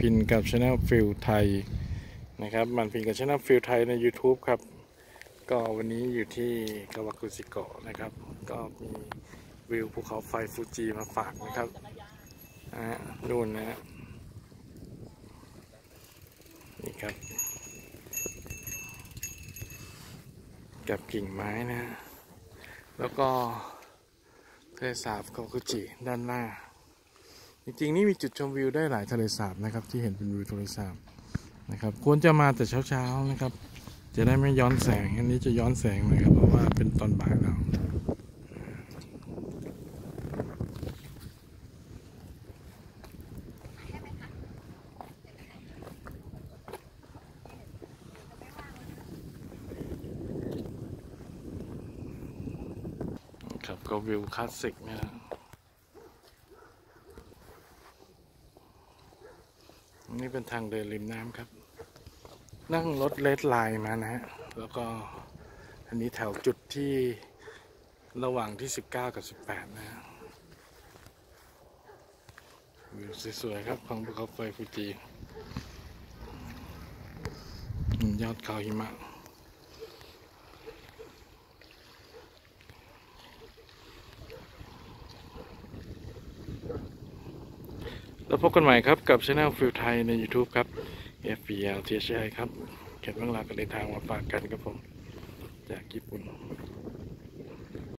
พินกับช anel ฟิลไทยนะครับมันพินกับช anel ฟิลไทยใน YouTube ครับ ก็วันนี้อยู่ที่คาวากุจิโกะนะครับ ก็มีวิวภูเขาไฟฟูจิมาฝากนะครับอ่านู่นนะฮะนี่ครับ กับกิ่งไม้นะ แล้วก็ทะเลสาบคาวากุจิด้านหน้า จริงๆนี่มีจุดชมวิวได้หลายทะเลสาบนะครับ ที่เห็นเป็นวิวทะเลสาบนะครับ ควรจะมาแต่เช้าๆนะครับ จะได้ไม่ย้อนแสงอันนี้จะย้อนแสงหน่อยครับเพราะว่าเป็นตอนบ่ายแล้วครับก็วิวคลาสสิกนะฮะ นี่เป็นทางเดินริมน้ำครับ นั่งรถเลดไลน์มานะฮะ แล้วก็อันนี้แถวจุดที่ระหว่างที่ 19 กับ 18 นะฮะวิวสวยๆครับของภูเขาไฟฟูจิยอดเขาหิมะ แล้วพบกันใหม่ครับกับช anel ฟิลไทยใน YouTube ครับ FBL THI ครับ เก็บเรื่องราวกันในทางมาฝากกันครับผม จากญี่ปุ่น